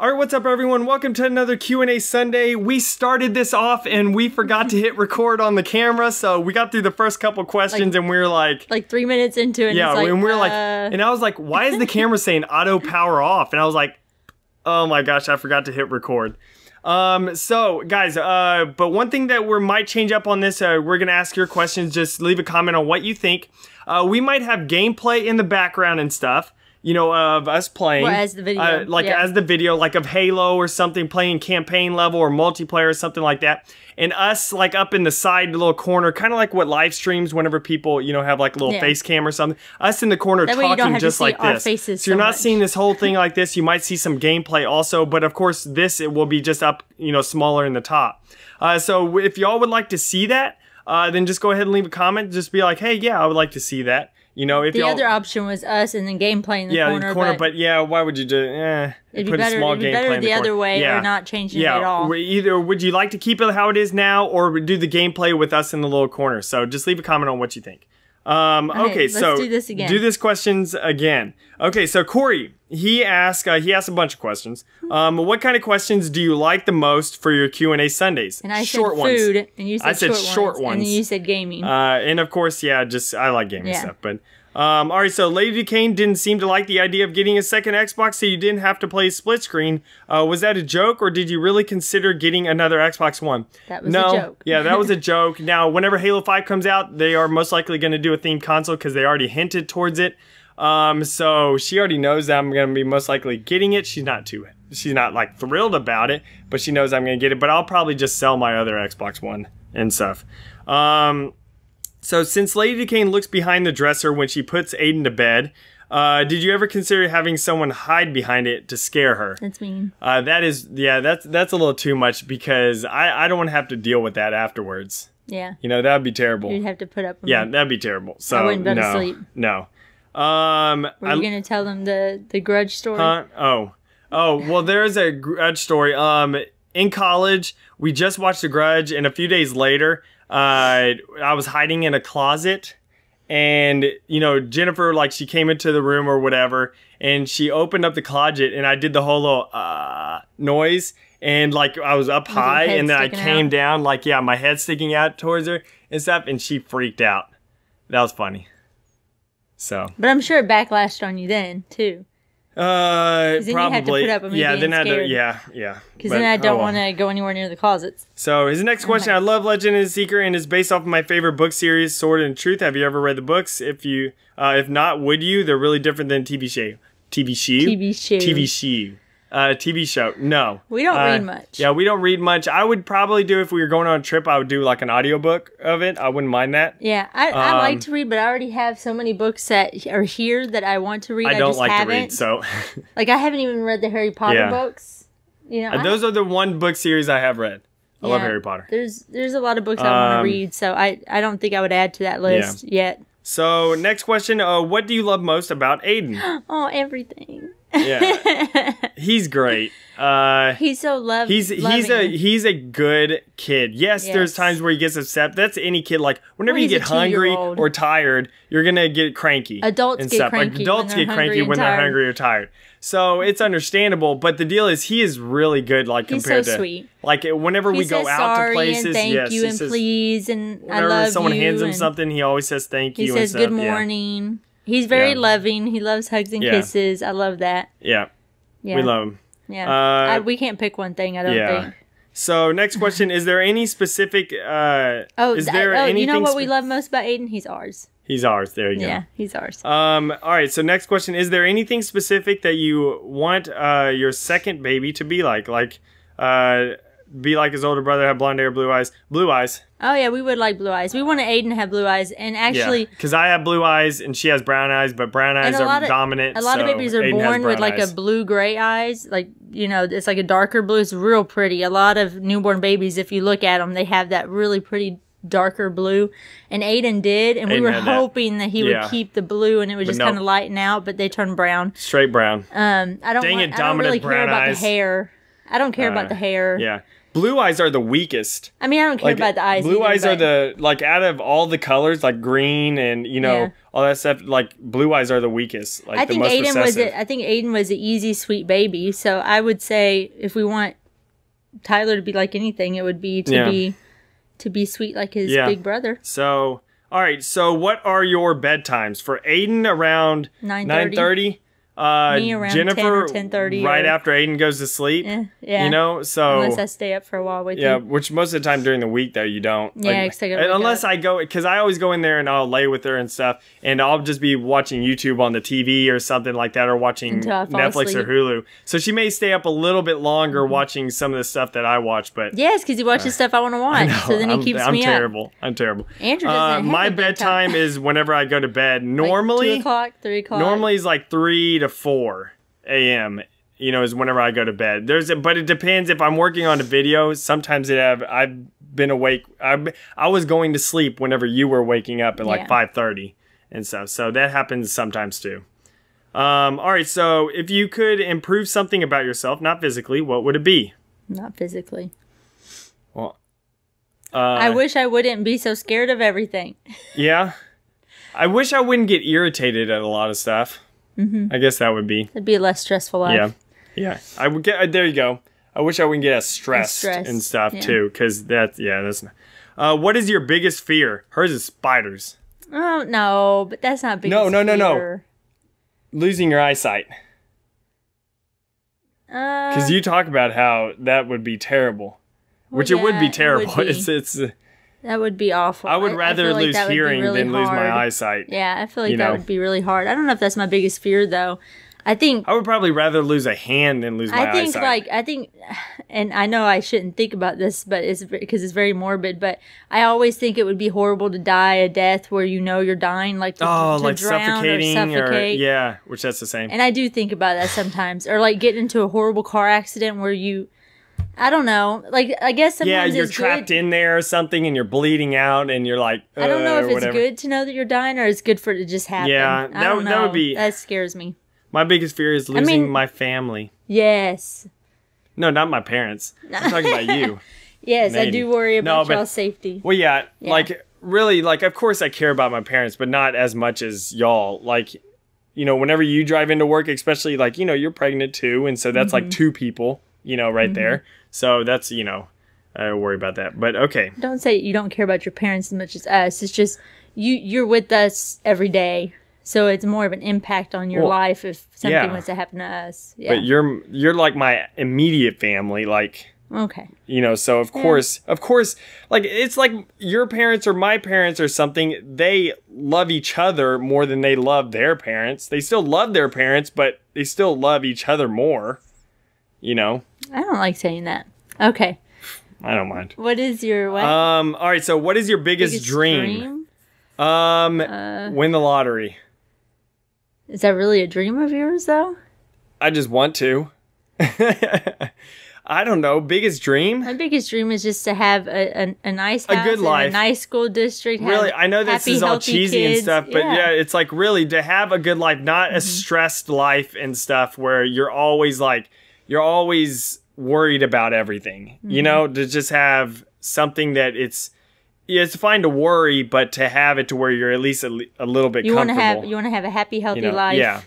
All right, what's up, everyone? Welcome to another Q&A Sunday. We started this off and we forgot to hit record on the camera, so we got through the first couple questions Like- and we were like, Like three minutes into it. yeah, and like, we were like, uh, and I was like, why is the camera saying auto power off? And I was like, oh my gosh, I forgot to hit record. Um, so guys, uh, but one thing that we might change up on this, uh, we're gonna ask your questions. Just leave a comment on what you think. Uh, we might have gameplay in the background and stuff. You know, of us playing, Well, as the video, uh, like yeah. as the video, like of Halo or something, playing campaign level or multiplayer or something like that, and us like up in the side little corner, kind of like what live streams whenever people you know have like a little Yeah. face cam or something. Us in the corner That way you don't talking just like this. faces so you're so not much. seeing this whole thing like this. You might see some gameplay also, but of course this it will be just up you know smaller in the top. Uh, so if y'all would like to see that, uh, then just go ahead and leave a comment. Just be like, hey, yeah, I would like to see that. You know, if the other option was us and then gameplay in the yeah, corner. the corner, but, but, yeah, why would you do? Eh, it'd be put better, a small it'd be better in the, other way yeah. or not changing yeah, it at all. we- either would you like to keep it how it is now, or do the gameplay with us in the little corner? So just leave a comment on what you think. Um, Okay, so do this again. Do this questions again. Okay, so Corey, he asked uh, he asked a bunch of questions. Um, what kind of questions do you like the most for your Q and A Sundays? and I short said ones. food, and you said, I said short, short ones, and ones. then you said gaming. Uh, and of course, yeah, just I like gaming Yeah. stuff. But um, all right, so Lady Kane didn't seem to like the idea of getting a second Xbox, so you didn't have to play split screen. Uh, was that a joke, or did you really consider getting another Xbox One? That was a no, joke. yeah, that was a joke. Now, whenever Halo Five comes out, they are most likely going to do a themed console because they already hinted towards it. Um, so she already knows that I'm going to be most likely getting it. She's not too, she's not like thrilled about it, but she knows I'm going to get it. But I'll probably just sell my other Xbox One and stuff. Um, so since Lady Kane looks behind the dresser when she puts Aiden to bed, uh, did you ever consider having someone hide behind it to scare her? That's mean. Uh, that is, yeah, that's that's a little too much because I I don't want to have to deal with that afterwards. Yeah. You know that'd be terrible. You'd have to put up with Yeah, me. that'd be terrible. So I wouldn't go to no, sleep. no. Um, Were you going to tell them the, the grudge story? Huh? Oh. Oh, well, there's a grudge story. Um, in college, we just watched The Grudge, and a few days later, uh, I was hiding in a closet, and, you know, Jennifer, like, she came into the room or whatever, and she opened up the closet, and I did the whole little, uh, noise, and, like, I was up high, and then I came out? down, like, yeah, my head sticking out towards her and stuff, and she freaked out. That was funny. So. But I'm sure it backlashed on you then, too. Uh, then to probably. put up with yeah, then I scared. Yeah, yeah. Because then I oh don't well. want to go anywhere near the closets. So his next question: I love Legend and Seeker, and is based off of my favorite book series, Sword of Truth. Have you ever read the books? If you, uh, if not, would you? They're really different than TV show. TV show. TV show. TV show. Uh, TV show. No. We don't Uh, read much. Yeah, we don't read much. I would probably do if we were going on a trip. I would do like an audiobook of it. I wouldn't mind that. Yeah, I, I Um, like to read, but I already have so many books that are here that I want to read. I, I don't just like to haven't. read, so Like I haven't even read the Harry Potter Yeah. books. You know, I- those are the one book series I have read. I love Harry Potter. There's there's a lot of books I want Um, to read, so I I don't think I would add to that list yet. So next question: uh, What do you love most about Aiden? Oh, everything. Yeah, he's great. Uh, He's so love. he's he's a he's a good kid. Yes, there's times where he gets upset. That's any kid. Like whenever Well, you get hungry or tired, you're gonna get cranky. Adults and get stuff. cranky when Adults they're get cranky when they're hungry or tired. So it's understandable. But the deal is, he is really good. Like He's compared so to sweet. like whenever he we go out to places. and thank yes, you and says, please and I Whenever love someone you. hands him something, he always says thank He you. He says good morning. Yeah. He's very Yeah. loving. He loves hugs and Yeah. kisses. I love that. Yeah, Yeah, we love him. Yeah, Uh, I, we can't pick one thing. I don't yeah. think. So next question: Is there any specific? Uh, Oh, is th- there oh, anything? you know what we love most about Aiden? He's ours. He's ours. There you go. Yeah, he's ours. Um. All right. So next question: Is there anything specific that you want uh your second baby to be like? Like, uh, be like his older brother, have blonde hair, blue eyes, blue eyes. Oh yeah, we would like blue eyes. We wanted Aiden to have blue eyes, and actually, because I have blue eyes and she has brown eyes, but brown eyes are of dominant. a lot of babies are Aiden born with like eyes. a blue gray eyes. Like you know, it's like a darker blue. It's real pretty. A lot of newborn babies, if you look at them, they have that really pretty darker blue. And Aiden did, and we were had that. hoping that he Yeah. would keep the blue, and it would just kind of lighten out. But they turned brown. straight brown. Um, I don't. Dang want, it, I don't really care brown about the hair. I don't care Uh, about the hair. Yeah. Blue eyes are the weakest. I mean, I don't care Like about the eyes. blue either, eyes are the like out of all the colors, like green and you know Yeah. all that stuff. Like blue eyes are the weakest. Like I think Aiden was. recessive. A, I think Aiden was an easy, sweet baby. So I would say if we want Tyler to be like anything, it would be to Yeah. be to be sweet like his Yeah. big brother. So, all right. So, what are your bedtimes for Aiden? Around 9:30. nine thirty. Uh, Me around 10 Jennifer or 10:30 right or- after Aiden goes to sleep. Eh, yeah. You know, so unless I stay up for a while with yeah, you. Yeah, which most of the time during the week though you don't. Yeah, and unless up. I go because I always go in there and I'll lay with her and stuff, and I'll just be watching YouTube on the TV or something like that, or watching Until I fall Netflix or. Hulu. So she may stay up a little bit longer watching some of the stuff that I watch, but Yes, because he watches stuff I want to watch. so then he I'm, keeps I'm me terrible. I'm terrible. Andrew Uh, doesn't have my bedtime. is whenever I go to bed. Normally, like two o'clock, three o'clock. normally is like three to four a.m. You know, is whenever I go to bed. There's, a, but it depends if I'm working on a video. Sometimes it have I've been awake. I I was going to sleep whenever you were waking up at like Yeah. five thirty and stuff. So that happens sometimes too. Um, all right. So if you could improve something about yourself, not physically, what would it be? not physically. Well, uh, I wish I wouldn't be so scared of everything. Yeah. I wish I wouldn't get irritated at a lot of stuff. Mm-hmm. I guess that would be. It'd be a less stressful life. Yeah. Yeah. I would get, uh, there you go. I wish I wouldn't get as stressed, stressed, and stuff yeah. too. Cause that's, yeah, that's not. Uh, what is your biggest fear? Hers is spiders. Oh no, but that's not big. No, no, no, no. Losing your eyesight. Uh, Cause you talk about how that would be terrible. Which it would yeah, be it would terrible. be. It's, it's, uh, that would be awful. I would rather feel like lose hearing really than lose my eyesight. Yeah, I feel like that know. would be really hard. I don't know if that's my biggest fear though. I think I would probably rather lose a hand than lose my eyesight. I think eyesight. like I think, and I know I shouldn't think about this, but it's because it's very morbid. But I always think it would be horrible to die a death where you know you're dying, like to, oh, to like drown suffocating or suffocate. yeah, which that's the same. And I do think about that sometimes, or like getting into a horrible car accident where you, I don't know, like I guess sometimes yeah, you're trapped good. in there or something, and you're bleeding out, and you're like, I don't know uh, if it's whatever. good to know that you're dying or it's good for it to just happen. Yeah, I that would- that would be- that scares me. My biggest fear is losing mean- my family. Yes, No, not my parents. I'm talking about you. yes, I do worry No, about but- y'all's safety. Well, yeah, Yeah. like really, like of course I care about my parents, but not as much as y'all. Like, you know, whenever you drive into work, especially like you know you're pregnant too, and so that's Mm-hmm. like two people, you know, right there. Mm-hmm. So that's you know, I worry about that. But okay, Don't say you don't care about your parents as much as us. It's just you you're with us every day, so it's more of an impact on your Well, life if something yeah. was to happen to us. Yeah. but you're you're like my immediate family, like. okay. you know so of course of course like it's like your parents or my parents or something they love each other more than they love their parents they still love their parents but they still love each other more you know I don't like saying that. Okay. i don't mind What is your what? um all right so what is your biggest, biggest dream? um Uh, win the lottery Is that really a dream of yours though? i just want to i don't know biggest dream My biggest dream is just to have a, a, a nice A house good in life. a nice school district. really i know this happy, is all cheesy and stuff but yeah. it's like really to have a good life not a stressed life and stuff where you're always like you're always worried about everything you mm-hmm. know to just have something that it's yeah, it's fine to worry but to have it to where you're at least a, a little bit You want to have you want to have a happy, healthy you know? life, yeah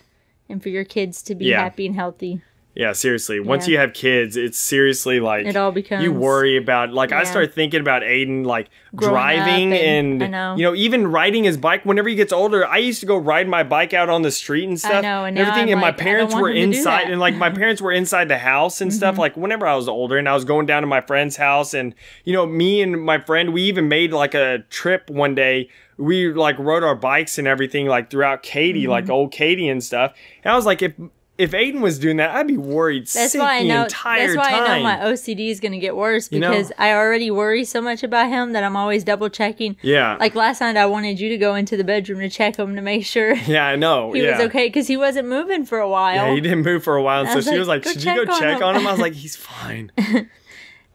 and for your kids to be Yeah. happy and healthy. Yeah, seriously. Once Yeah. you have kids, it's seriously like It all becomes you worry about like I start thinking about Aiden like Growing driving and, and- I know. you know even riding his bike. Whenever he gets older, I used to go ride my bike out on the street and stuff. know, and now everything. I'm and my like, don't parents were him to do inside. Mm-hmm. and like my parents were inside the house and stuff. Like whenever I was older, and I was going down to my friend's house, and you know me and my friend, we even made like a trip one day. We like rode our bikes and everything like throughout Katy, like Mm-hmm. old Katy and stuff. And I was like, if if Aiden was doing that, I'd be worried That's sick why I the know. entire That's why time. I know my OCD is going to get worse You know? because I already worry so much about him that I'm always double checking. yeah, Like last night, I wanted you to go into the bedroom to check him to make sure yeah, I know. he yeah. was okay because he wasn't moving for a while. Yeah, he didn't move for a while, and so was she like, was like, "Should you go check on check him." on him?" I was like, "He's fine." and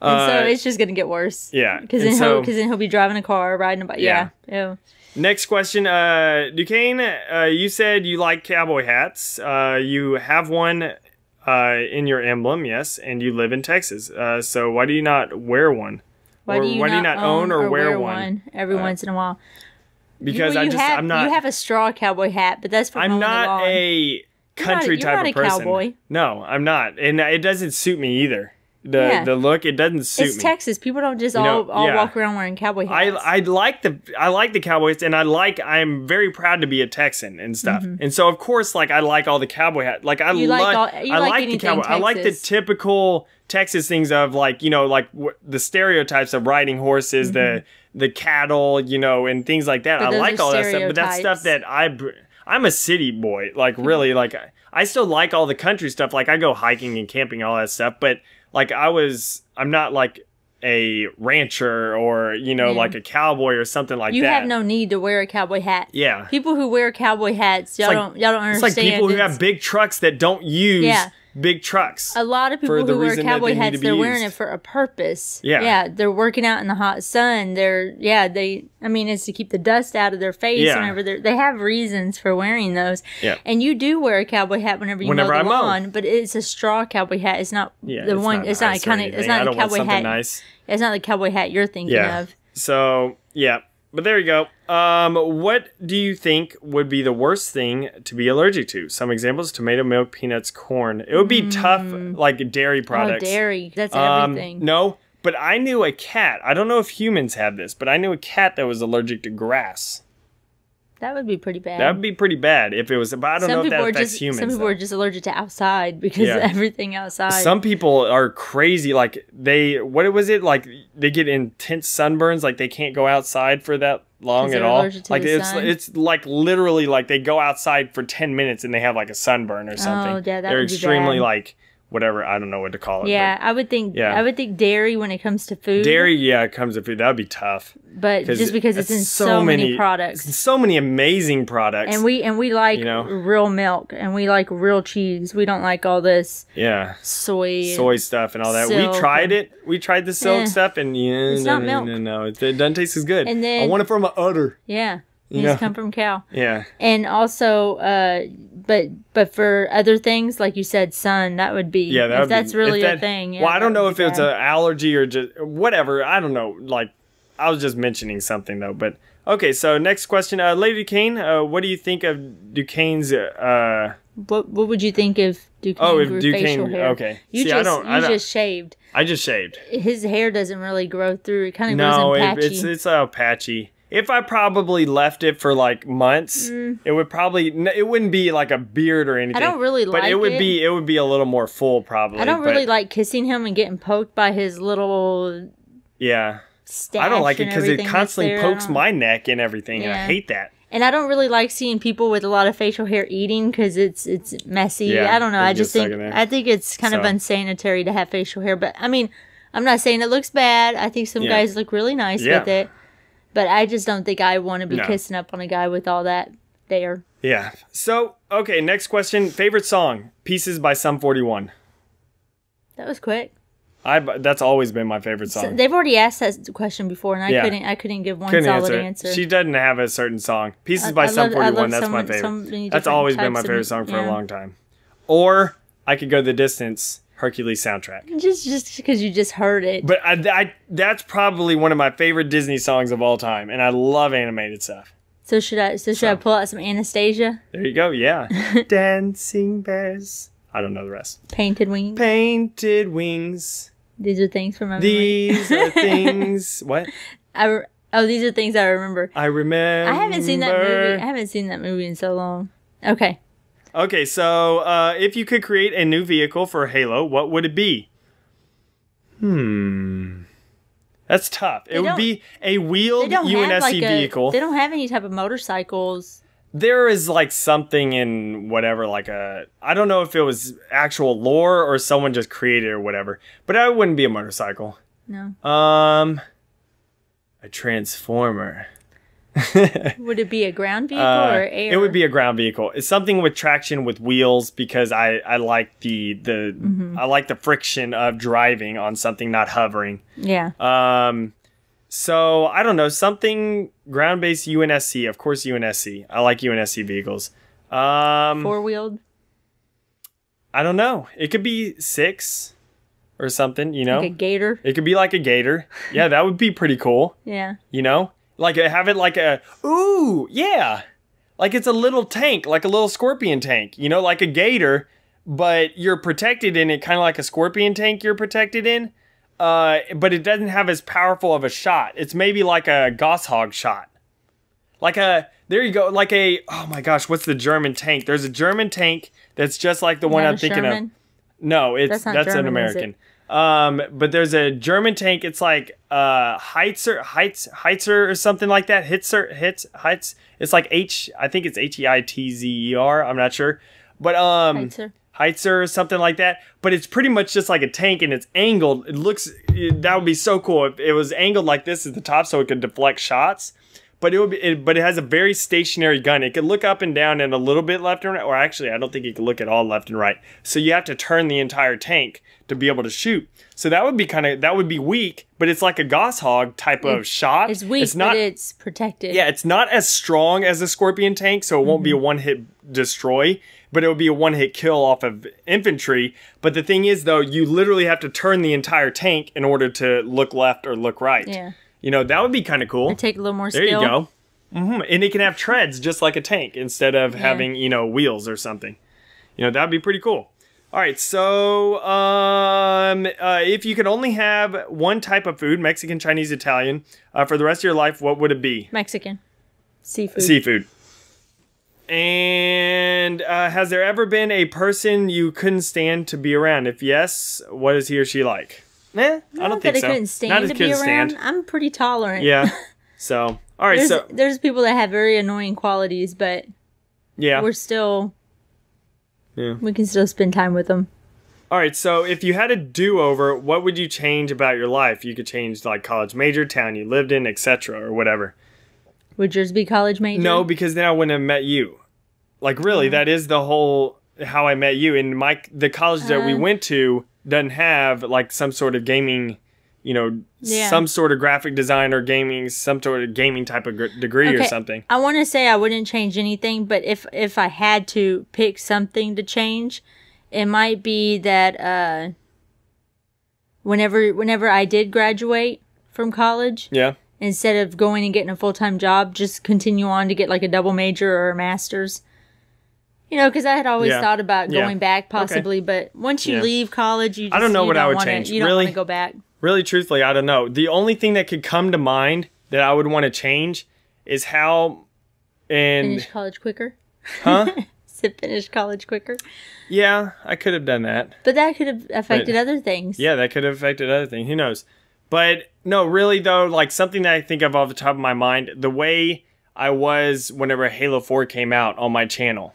Uh, so it's just going to get worse. yeah, Because then, so- he'll, then he'll be driving a car, riding a bike. Yeah. Yeah. yeah. Next question, uh, Ducain. Uh, you said you like cowboy hats. Uh, you have one. uh, in your emblem, yes, and you live in Texas. Uh, so why do you not wear one? Why or do you why not, do you not own or, wear, one? every once in a while? Because Well, I just have, I'm not You have a straw cowboy hat, but that's for I'm not a country you're type not of a person. cowboy. No, I'm not, and it doesn't suit me either. The Yeah. the look it doesn't suit It's me. Texas. People don't just You all, know, all yeah. walk around wearing cowboy hats. I I like the I like the Cowboys and I like I'm very proud to be a Texan and stuff. And so of course like I like all the cowboy hat. Like I Mm-hmm. You like like all- I like like the cowboy. I like the typical Texas things of like, you know, like w- the stereotypes of riding horses, the the cattle, you know, and things like that. Mm-hmm. But I like all that stuff, but that's stuff that I br- I'm a city boy. Like really like I, I still like all the country stuff. Like I go hiking and camping all that stuff, but like I was I'm not like a rancher or you know Yeah. like a cowboy or something like you that. You have no need to wear a cowboy hat. yeah. People who wear cowboy hats, y'all like- don't y'all don't It's understand. like people who have big trucks that don't use Yeah. Big trucks. a lot of people who wear cowboy hats, they're wearing used. it for a purpose. Yeah. yeah, they're working out in the hot sun. They're yeah, they. I mean, it's to keep the dust out of their face. Yeah. Whenever they're, they have reasons for wearing those. Yeah. and you do wear a cowboy hat whenever you Whenever mow I the mow. lawn, but it's a straw cowboy hat. It's not yeah, the one. it's not nice or kind of. It's not I want cowboy hat. nice. It's not the cowboy hat you're thinking Yeah. of. So yeah, but there you go. Um, what do you think would be the worst thing to be allergic to? Some examples: tomato, milk, peanuts, corn. It would be tough, like dairy products. Mm. Oh, dairy. That's Um, everything. no, but I knew a cat. I don't know if humans have this, but I knew a cat that was allergic to grass. That would be pretty bad. That would be pretty bad if it was. But I don't know if that affects just humans. some people though. are just allergic to outside because Yeah. everything outside. Some people are crazy. Like they, what was it? Like they get intense sunburns. Like they can't go outside for that long at all. Like the it's sun? it's like literally like they go outside for ten minutes and they have like a sunburn or oh, something. Oh, yeah, that They're would be extremely like whatever. I don't know what to call it. yeah, I would think. Yeah. I would think dairy when it comes to food. Dairy, yeah, it comes to food. That would be tough. but just because it's in so, many, products. so many amazing products. And we and we like You know? real milk and we like real cheese. We don't like all this yeah, soy. soy stuff and all that. silk we tried it. We tried the silk Eh, stuff, and yeah, it's no, not no, milk. no, no, it, it doesn't taste as good. And then I want it from an udder. Yeah, You these know? come from cow. Yeah, And also, uh, but but for other things like you said, sun that would be. yeah, that if would be- that's really if a thing. yeah, well, I don't know if it's an allergy or just whatever. I don't know. Like, I was just mentioning something though. But okay, so next question, uh, Lady Ducain, uh, what do you think of Ducain's? Uh, What What would you think if Ducain Oh, if grew Ducain- facial hair? okay. You See, I just don't- you I don't- just shaved. I just shaved. His hair doesn't really grow through. It kind of No, grows in it, patchy. it's it's uh, patchy. If I probably left it for like months, mm. it would probably it wouldn't be like a beard or anything. I don't really like it, but it would it. be it would be a little more full probably. I don't really like kissing him and getting poked by his little Yeah. I don't like it because it constantly. Pokes uh-huh. my neck and everything, and I hate that. And I don't really like seeing people with a lot of facial hair eating because it's it's messy. Yeah, I don't know. I just think. I think it's kind of unsanitary to have facial hair. But I mean, I'm not saying it looks bad. I think some Yeah. guys look really nice Yeah. with it. But I just don't think I want to be No. kissing up on a guy with all that there. Yeah. So okay, next question. Favorite song? Pieces by Sum Forty One. That was quick. I that's always been my favorite song. So they've already asked that question before, and I Yeah. couldn't. I couldn't give one Couldn't solid answer. answer. She doesn't have a certain song. Pieces I- by I Sum 41, that's so my favorite. That's always been my types of favorite song for a long time. Or I could go the distance, Hercules soundtrack. just just because you just heard it. But I, I, that's probably one of my favorite Disney songs of all time, and I love animated stuff. so should I? So should I pull out some Anastasia? There you go, yeah. Dancing bears. I don't know the rest. Painted wings. Painted wings. These are things from my memory. These are things. What? I oh, these are things I remember. I remember. I haven't seen that movie. I haven't seen that movie in so long. Okay, Okay, so uh, if you could create a new vehicle for Halo, what would it be? Hmm. That's tough. it would be a they wheeled UNSC like a. vehicle. They don't have any type of motorcycles. there is like something in whatever, like a. I don't know if it was actual lore or someone just created it or whatever, but I wouldn't be a motorcycle. No. Um. A transformer. Would it be a ground vehicle Uh, or air? It would be a ground vehicle. It's something with traction with wheels because I, I like the the Mm-hmm. I like the friction of driving on something not hovering. Yeah. Um, so I don't know something ground based UNSC. Of course UNSC. I like UNSC vehicles. Um, Four wheeled. I don't know. It could be six or something. You know, Like a gator. it could be like a gator. Yeah, that would be pretty cool. Yeah. You know, like uh, have it like a ooh yeah, like it's a little tank, like a little scorpion tank. You know, like a gator, but you're protected in it, kind of like a scorpion tank. You're protected in. Uh, but it doesn't have as powerful of a shot. It's maybe like a Gauss hog shot. Like a there you go, like a oh my gosh, what's the German tank? There's a German tank that's just like the one I'm thinking of. No, it's That's that's, an German, is it? American. Um, but there's a German tank. It's like uh Heitzer, Heitz, Heitzer or something like that. Hitzer, Hitz, Heitz. It's like H. I think it's H E I T Z E R. I'm not sure, but um, Heitzer. Heitzer or something like that. But it's pretty much just like a tank, and it's angled. It looks that would be so cool if it was angled like this at the top, so it could deflect shots. But it would be, it, but it has a very stationary gun. It could look up and down and a little bit left and right. Or actually, I don't think it could look at all left and right. So you have to turn the entire tank to be able to shoot. So that would be kind of that would be weak. But it's like a Gauss hog type of shot. It's weak, It's not. but it's protected. yeah, it's not as strong as a Scorpion tank, so it won't be a mm-hmm. one hit destroy. But it would be a one hit kill off of infantry. But the thing is, though, you literally have to turn the entire tank in order to look left or look right. Yeah. You know, that would be kind of cool. It take a little more There skill. you go. hmm And it can have treads just like a tank instead of having, you know, wheels or something. You know, that'd be pretty cool. All right, so um, uh, if you could only have one type of food, Mexican, Chinese, Italian, uh, for the rest of your life, what would it be? Mexican. Seafood. Seafood. And uh, has there ever been a person you couldn't stand to be around? If yes, what is he or she like? Eh, I don't think so. I couldn't stand Not to be around. stand. I'm pretty tolerant. Yeah. So, all right. There's, so, there's people that have very annoying qualities, but yeah. we're still Yeah. we can still spend time with them. All right, so if you had a do-over, what would you change about your life? You could change like college major, town you lived in, etc., or whatever. Would yours be college major? No, because then I wouldn't have met you. Like really, that is the whole how I met you. And my the college that we Uh. went to doesn't have like some sort of gaming, you know, Yeah. some sort of graphic design or gaming, some sort of gaming type of gr- degree or something. I want to say I wouldn't change anything, but if if I had to pick something to change, it might be that uh, whenever whenever I did graduate from college, Yeah. instead of going and getting a full time job, just continue on to get like a double major or a master's. You know, because I had always Yeah. thought about Yeah. going back possibly, but once you Yeah. leave college, you just, I don't know what I would wanna, change. You don't Really? want to go back. Really, truthfully, I don't know. The only thing that could come to mind that I would want to change is how and Finish college quicker. huh? to finish college quicker. Yeah, I could have done that. But that could have affected But- other things. Yeah, that could have affected other things. Who knows? But no, really though, like something that I think of off the top of my mind, the way I was whenever Halo 4 came out on my channel.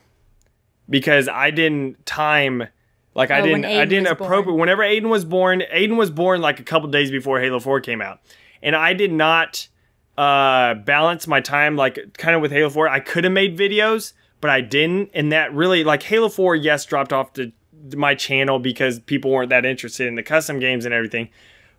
Because I didn't time like I Oh, didn't I didn't appropriate whenever Aiden was born, Aiden was born like a couple days before Halo 4 came out. And I did not uh balance my time like kind of with Halo 4. I could have made videos, but I didn't and that really like Halo 4 yes dropped off to my channel because people weren't that interested in the custom games and everything.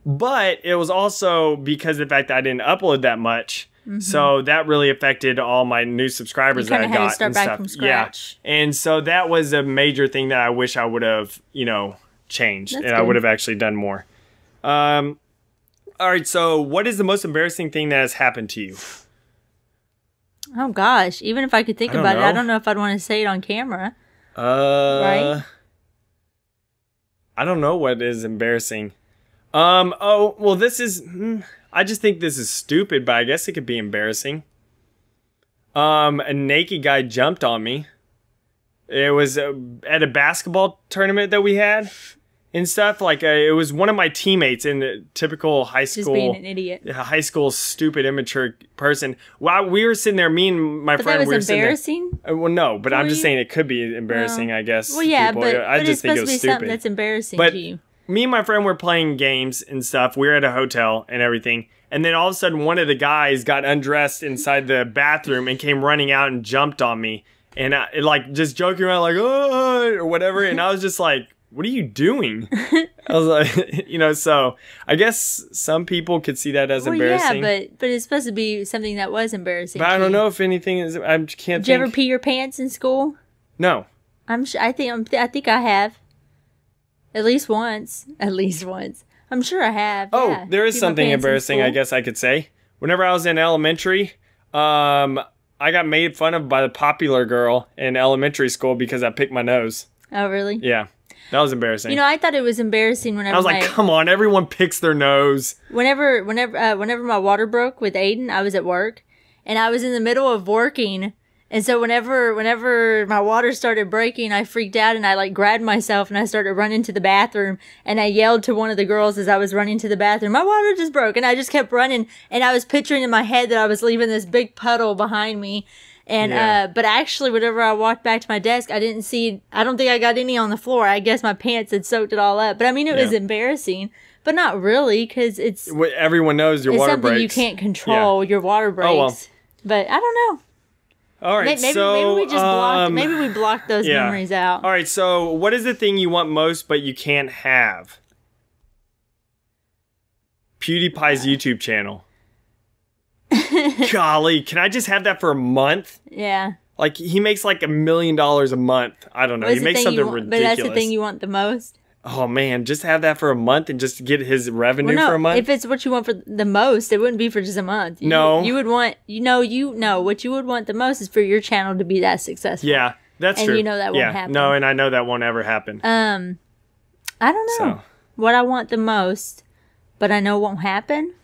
But it was also because of the fact that I didn't upload that much. So that really affected all my new subscribers that I kinda had to got start and back stuff. from Yeah. And so that was a major thing that I wish I would have, you know, changed That's and I would have actually done more. Um all right, so what is the most embarrassing thing that has happened to you? Oh gosh, even if I could think I about it, I don't know if I'd want to say it on camera. Uh Right? I don't know what is embarrassing. Um oh, well this is hmm, I just think this is stupid, but I guess it could be embarrassing. Um a naked guy jumped on me. It was uh, at a basketball tournament that we had and stuff like uh, it was one of my teammates in the typical high Just school being an idiot. high school stupid immature person. While we were sitting there, me and my But friend that we were was sitting there. embarrassing. Uh, Well, no, but I'm just you? saying it could be embarrassing. I guess. Well, yeah, people. but, I but just it's think supposed it to be was something stupid. that's embarrassing But- to you. Me and my friend were playing games and stuff. We were at a hotel and everything, and then all of a sudden, one of the guys got undressed inside the bathroom and came running out and jumped on me, and I, like just joking around like oh or whatever, and I was just like. What are you doing? I was like, you know, so I guess some people could see that as Well, yeah, embarrassing. but but it's supposed to be something that was embarrassing. But I don't you. know if anything is. I can't Did you ever pee your pants in school? no, I'm. I think. I'm, I think I have. At least once. At least once. I'm sure I have. Oh, yeah. there is my something embarrassing, I guess I could say. Whenever I was in elementary, um, I got made fun of by the popular girl in elementary school because I picked my nose. Oh, really? Yeah, that was embarrassing. You know, I thought it was embarrassing whenever I was like, my, come on, everyone picks their nose. whenever whenever uh, whenever my water broke with Aiden, I was at work and I was in the middle of working. And so whenever whenever my water started breaking, I freaked out and I like grabbed myself and I started running to the bathroom and I yelled to one of the girls as I was running to the bathroom, "My water just broke." And I just kept running and I was picturing in my head that I was leaving this big puddle behind me. And Yeah. uh but actually whenever I walked back to my desk, I didn't see I don't think I got any on the floor. I guess my pants had soaked it all up. But I mean it was embarrassing, but not really cuz it's Everyone knows your it's water something breaks. you can't control. Your water breaks. Oh, well. But I don't know. All right, Maybe, so maybe we just blocked. um, maybe we blocked those yeah. memories out. All right, so what is the thing you want most but you can't have? PewDiePie's YouTube channel. Golly, can I just have that for a month? Yeah. Like he makes like a million dollars a month. I don't know. What's he makes something want, ridiculous. But that's the thing you want the most. Oh man, just have that for a month and just get his revenue Well, for a month. if it's what you want for the most, it wouldn't be for just a month. You, No. you would want. You know, you know what you would want the most is for your channel to be that successful. yeah, that's And true. you know that won't happen. No, and I know that won't ever happen. Um, I don't know so what I want the most, but I know won't happen.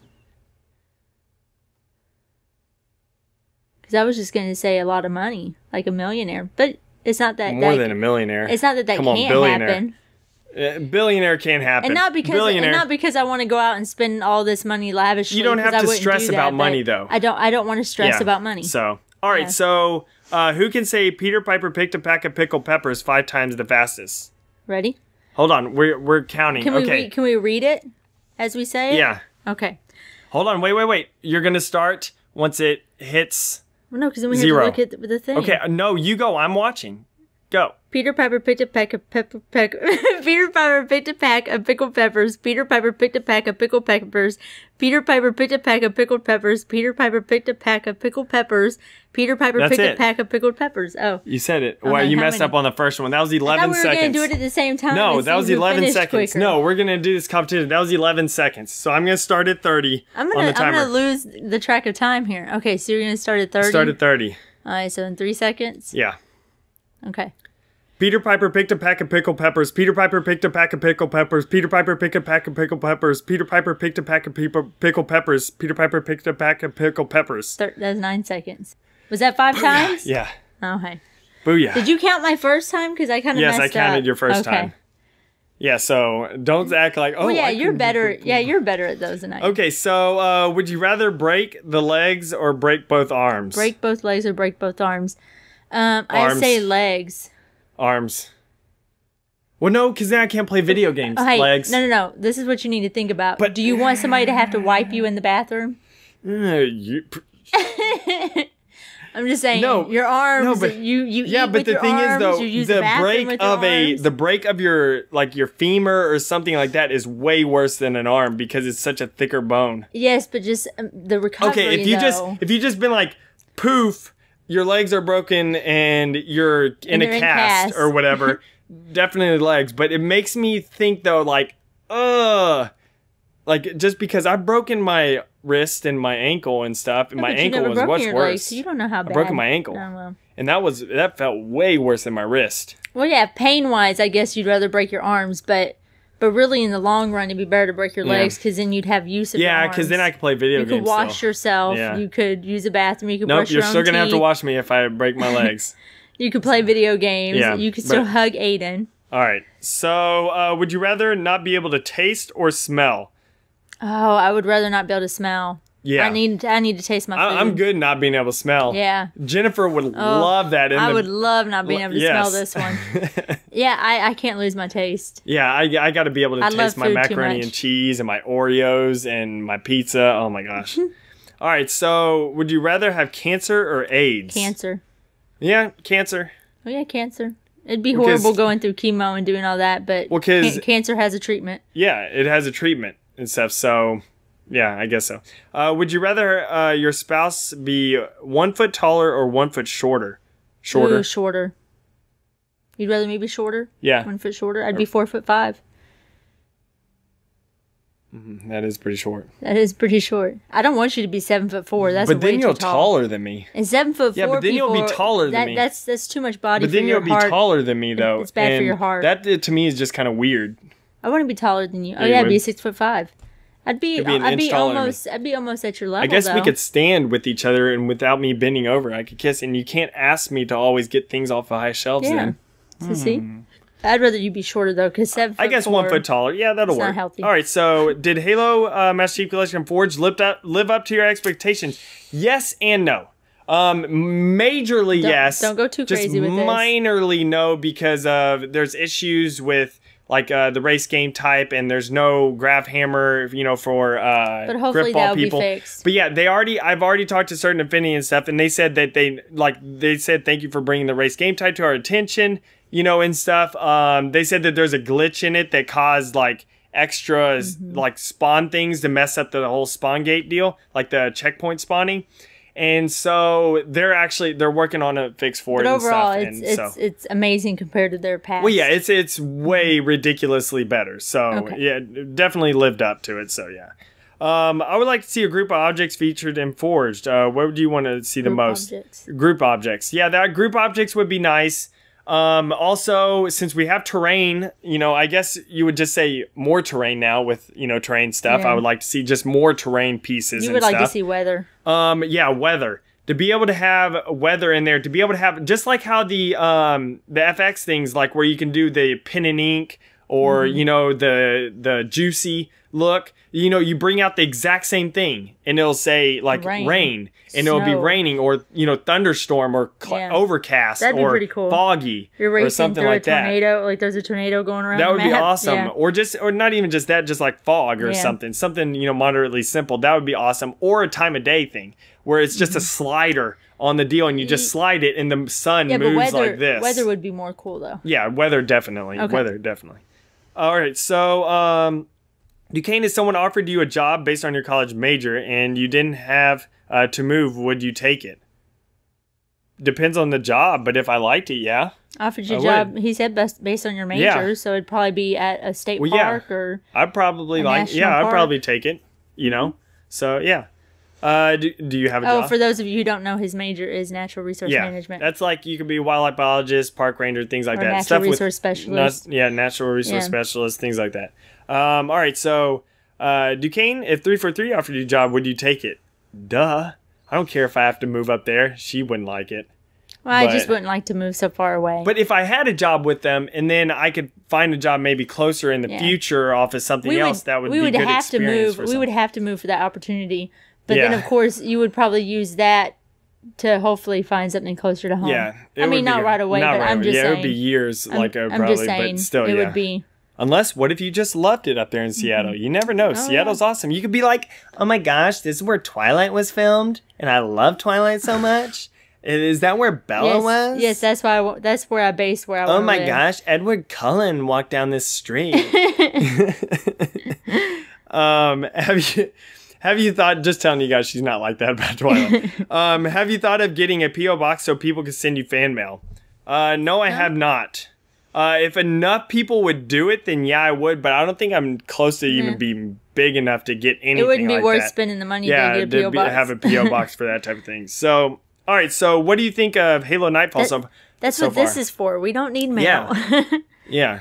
Because I was just going to say a lot of money, like a millionaire, but it's not that. more that, than a millionaire. It's not that that Come can't billionaire. happen, Uh, billionaire can't happen. and not because billionaire. not because I want to go out and spend all this money lavishly. You don't have to stress do about that, money, though. I don't. I don't want to stress Yeah. about money. So, all right. Yeah. So, uh, who can say Peter Piper picked a pack of pickled peppers five times the fastest? Ready? Hold on, we're we're counting. Can we okay. read, can we read it as we say it? yeah. Okay. Hold on. Wait, wait, wait. You're gonna start once it hits. Well, no, because then we Zero. have to look at the, the thing. Okay. uh, No, you go. I'm watching. Go. Peter Piper picked a pack of pepper peck. Peter Piper picked a pack of pickled peppers. Peter Piper picked a pack of pickled peppers. Peter Piper picked a pack of pickled peppers. Peter Piper picked a pack of pickled peppers. Peter Piper That's picked it. a pack of pickled peppers. Oh, You said it. Well, you messed many? up on the first one. That was 11 thought we were seconds. gonna do it at the same time. no, that was 11 seconds. quicker. No, we're gonna do this competition. That was 11 seconds. So I'm gonna start at 30 I'm gonna I'm gonna lose the track of time here. Okay, so you're gonna start at thirty. Start at 30. All right, so in three seconds. Yeah. Okay. Peter Piper picked a pack of pickled peppers. Peter Piper picked a pack of pickled peppers. Peter Piper picked a pack of pickled peppers. Peter Piper picked a pack of pickled peppers. Peter Piper picked a pack of pickled peppers. Thir- that's nine seconds. Was that five times? Yeah. Okay. Booyah. Did you count my first time? Because I kind of yes, I counted up. your first okay. time. Yeah, so don't act like, oh, Well, yeah, I you're can- better. Yeah, you're better at those than I. am. Okay, so uh, would you rather break the legs or break both arms? Break both legs or break both arms. Um, I say legs. Arms. Well, no, because then I can't play video games. Oh, hey, legs. no, no, no. This is what you need to think about. But- do you want somebody to have to wipe you in the bathroom? Uh, you- I'm just saying. No, your arms. no, but- you you yeah, but the thing arms, is though, the break of a the break of your like your femur or something like that is way worse than an arm because it's such a thicker bone. yes, but just um, the recovery. Okay, if you just if you just been like poof, your legs are broken and you're in And a you're in cast, cast. or whatever, definitely legs. But it makes me think though, like, ugh, like just because I've broken my wrist and my ankle and stuff, and Yeah, my ankle was much worse. legs, so you don't know how bad. broken my ankle. Oh, well. and that was that felt way worse than my wrist. Well, yeah, pain wise, I guess you'd rather break your arms, but but really in the long run, it'd be better to break your Yeah. legs because then you'd have use of Yeah, because then. I could play video games. you could wash still. yourself. Yeah. You could use a bathroom. You could Nope, brush you're your still gonna have to teeth. wash me if I break my legs. You could play video games. Yeah, you could still but- hug Aiden. All right. So, uh, would you rather not be able to taste or smell? Oh, I would rather not be able to smell. Yeah. I need I need to taste my food. I- I'm good not being able to smell. Yeah. Jennifer would oh, love that. In I the, would love not being able to Yes. smell this one. yeah, I, I can't lose my taste. yeah, I, I got to be able to I taste my macaroni and cheese and my Oreos and my pizza. Oh my gosh. All right. So, would you rather have cancer or AIDS? Cancer. Yeah, cancer. Oh yeah, cancer. It'd be Because- horrible going through chemo and doing all that, but Well, can- cancer has a treatment. Yeah, it has a treatment and stuff. So, yeah, I guess so. Uh, would you rather uh, your spouse be one foot taller or one foot shorter? Shorter. Ooh, shorter. You'd rather me be shorter? yeah. One foot shorter? I'd be four foot five. That is pretty short. That is pretty short. I don't want you to be seven foot four. That's but way then too you're tall. taller than me. And seven foot Yeah, four but then you'll be people- taller than that, me. That's that's too much body But for then your you'll be heart. taller than me though. it's bad for and your heart. That uh, to me is just kind of weird. I want to be taller than you. Oh Yeah, you yeah, I'd be would? six foot five. I'd be, be an I'd inch be taller than me. almost, I'd be almost at your level. I guess we could stand with each other and without me bending over, I could kiss. And you can't ask me to always get things off of high shelves. Yeah. Then So see, I'd rather you be shorter though, because seven. Hmm. I foot guess one foot taller. Yeah, that'll It's not work. healthy. All right. So, did Halo uh, Master Chief Collection Forge live up live up to your expectations? Yes and no. Um, majorly Don't- yes. don't go too Just crazy with this. minorly no because of there's issues with like uh, the race game type and there's no grav hammer, you know, for uh, But hopefully Grifball people. fixed. But yeah, they already. I've already talked to Certain Affinity and stuff, and they said that they like they said thank you for bringing the race game type to our attention, you know, and stuff. Um, they said that there's a glitch in it that caused like extras Mm-hmm. like spawn things to mess up the whole spawn gate deal, like the checkpoint spawning. And so they're actually they're working on a fix for But it overall, and it's stuff. it's and so. it's amazing compared to their past. Well, yeah, it's it's way ridiculously better. So Okay. yeah, definitely lived up to it. So yeah, um, I would like to see a group of objects featured and forged. Uh, what do you want to see the most? objects. Group objects. Yeah, that group objects would be nice. Um, also, since we have terrain, you know, I guess you would just say more terrain now with you know terrain stuff. Yeah. I would like to see just more terrain pieces. You would like stuff. to see weather. Um, yeah, weather. To be able to have weather in there, to be able to have just like how the um the FX things like where you can do the pen and ink or Mm-hmm. you know the the juicy look. You know, you bring out the exact same thing and it'll say like rain, Rain. and it'll be raining or you know thunderstorm or cl- Yeah. overcast That'd be or pretty cool. foggy You're or something through like a that. tornado, like there's a tornado going around. That would be awesome. Yeah. Or just, or not even just that, just like fog or Yeah. something, something you know moderately simple. That would be awesome. Or a time of day thing where it's just a slider on the deal and you just slide it and the sun Mm-hmm. Moves weather like this. weather would be more cool though. yeah, weather definitely. Okay. Weather definitely. All right, so um, Ducain, if someone offered you a job based on your college major and you didn't have uh, to move, would you take it? Depends on the job, but if I liked it, yeah. Offered you a job. He said best based on your major, Yeah. so it'd probably be at a state Well, yeah. park or I'd probably like, yeah, I'd probably take it. You know, so yeah. Uh, do, do you have a oh, job? for those of you who don't know, his major is natural resource yeah, management. that's like you could be a wildlife biologist, park ranger, things like Or that. natural Stuff resource with specialist. yeah, natural resource Yeah. specialist, things like that. Um, all right, so uh, Ducain, if 343 offered you a job, would you take it? Duh. I don't care if I have to move up there. She wouldn't like it. well, I just wouldn't like to move so far away. But if I had a job with them, and then I could find a job maybe closer in the Yeah. future off of something we else, would, that would we be would good have to move. We would have to move for that opportunity. But then, of course, you would probably use that to hopefully find something closer to home. Yeah, I mean, not good. right away, Not but right I'm away. just yeah, saying. it would be years, I'm, like uh, I'm probably, just saying, but still, it yeah. would be. Unless, what if you just loved it up there in Seattle? You never know. Seattle's awesome. You could be like, oh my gosh, this is where Twilight was filmed, and I love Twilight so much. Is that where Bella Yes, was? yes, that's why. I, that's where I base where I. Oh my live. gosh, Edward Cullen walked down this street. um, have you have you thought? Just telling you guys, she's not like that about Twilight. um, have you thought of getting a PO box so people can send you fan mail? Uh, no, I have not. Uh, if enough people would do it, then yeah, I would. But I don't think I'm close to even being big enough to get anything. It wouldn't be like worth that. spending the money Yeah, to get a PO be- box. have a PO box for that type of thing. So, all right. So, what do you think of Halo Nightfall? That- so, That's so what this is for. We don't need mail. Yeah. Yeah.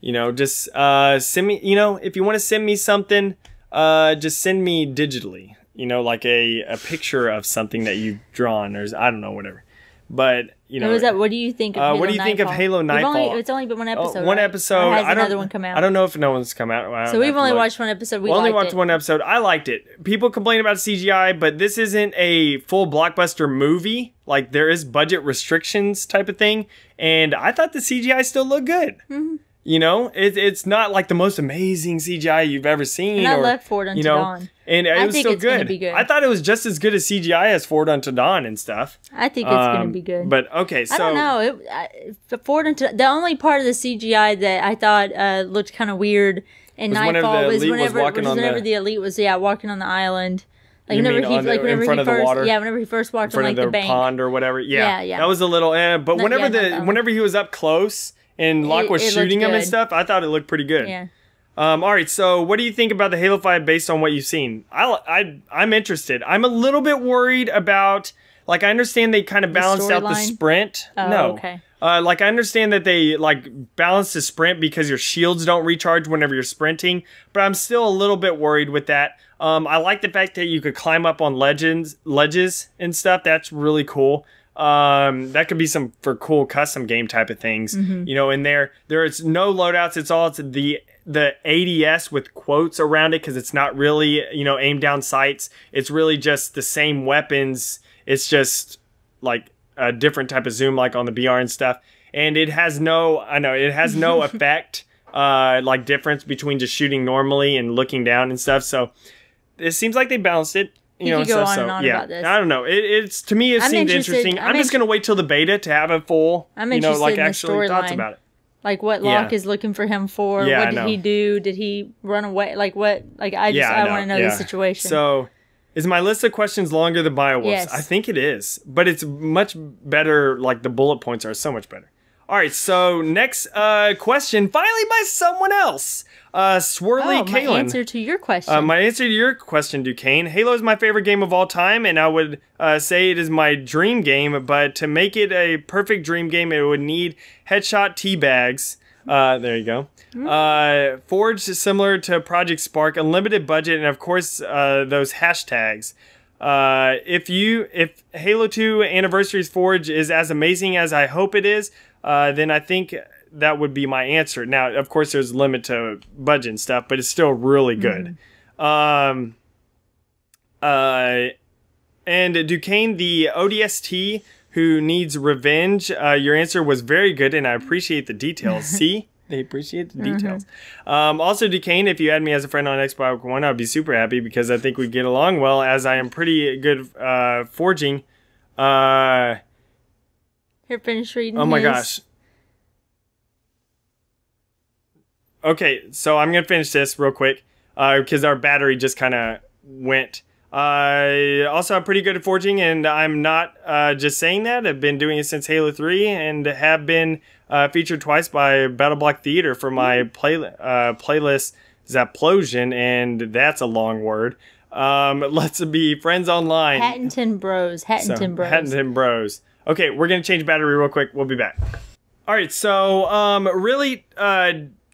You know, just uh send me, you know, if you want to send me something, uh just send me digitally. You know, like a a picture of something that you've drawn or I don't know whatever. But, you know, that? What do you think of Uh, Halo what do you think of Halo Nightfall? Only, it's only been one episode. one right? episode. Or has I don't another one come out? I don't know if no one's come out. I so we've only look. watched one episode. We We only watched it. one episode. I liked it. People complain about CGI, but this isn't a full blockbuster movie. Like there is budget restrictions type of thing, and I thought the CGI still looked good. Mm-hmm. You know, it, it's not like the most amazing CGI you've ever seen. And I or, left Forward Unto you know, Dawn. and it I was think still good. be good. I thought it was just as good as CGI as Forward Unto Dawn and stuff. I think it's gonna Um, be good. But okay, so I don't know. It, I, the Unto the only part of the CGI that I thought uh, looked kind of weird in Was Nightfall was was whenever walking was on whenever the- the elite was yeah walking on the island. Like whenever he the- like whenever he first water? yeah whenever he first walked in on like the, the bank. pond or whatever. Yeah, Yeah, yeah. That was a little, eh, but Not- whenever yeah, the whenever he was up close and Locke was it looked shooting him and stuff, I thought it looked pretty good. Yeah. Um, all right, so what do you think about the Halo 5 based on what you've seen? I, I, I'm interested. I'm a little bit worried about, like, I understand they kind of balanced out the sprint. Oh, no. okay. Uh, like, I understand that they, like, balance the sprint because your shields don't recharge whenever you're sprinting, but I'm still a little bit worried with that. Um, I like the fact that you could climb up on legends, ledges and stuff. That's really cool. Um, that could be some for cool custom game type of things. You know, in there, there is no loadouts. It's all it's the the ADS with quotes around it because it's not really you know aim down sights. It's really just the same weapons. It's just like a different type of zoom, like on the BR and stuff. And it has no, I know it has no effect, uh, like difference between just shooting normally and looking down and stuff. So it seems like they balanced it. You, You know, could go stuff. on so and on yeah, about this. I don't know. It, it's to me, it I'm seemed interested- interesting. I'm, I'm just gonna wait till the beta to have a full, I'm you know, like actually thoughts storyline. about it. Like what Yeah. Locke is looking for him for? Yeah, I what did he do? Did he run away? Like what? Like I just Yeah, I, know, want to know yeah. the situation. So, is my list of questions longer than Biowolf's? Yes. I think it is, but it's much better. Like the bullet points are so much better. All right, so next uh, question, finally by someone else. Uh, Swirly oh, my answer to your question. Uh, my answer to your question, Ducain, Halo is my favorite game of all time, and I would uh, say it is my dream game. But to make it a perfect dream game, it would need headshot tea bags. Uh, there you go. Uh, Forge is similar to Project Spark, unlimited budget, and of course uh, those hashtags. Uh, if you if Halo 2 Anniversaries Forge is as amazing as I hope it is, uh, then I think that would be my answer. Now, of course, there's a limit to budget and stuff, but it's still really good. Um, uh, and Ducain, the ODST who needs revenge, uh, your answer was very good, and I appreciate the details. See? They appreciate the details. Um, also, Ducain, if you add me as a friend on Xbox One, I'd be super happy because I think we'd get along well, as I am pretty good uh, forging. Uh, Here, finish reading. oh my his. gosh. Okay, so I'm gonna finish this real quick because our battery just kind of went. Uh, also, I'm pretty good at forging, and I'm not uh, just saying that. I've been doing it since Halo 3 and have been uh, featured twice by Battle Block Theater for my play uh, playlist Zaplosion, and that's a long word. Um, let's be friends online. Hattington Bros. Hattington So, Bros. Hattington Bros. Okay, we're gonna change battery real quick. We'll be back. All right, so um, really, uh,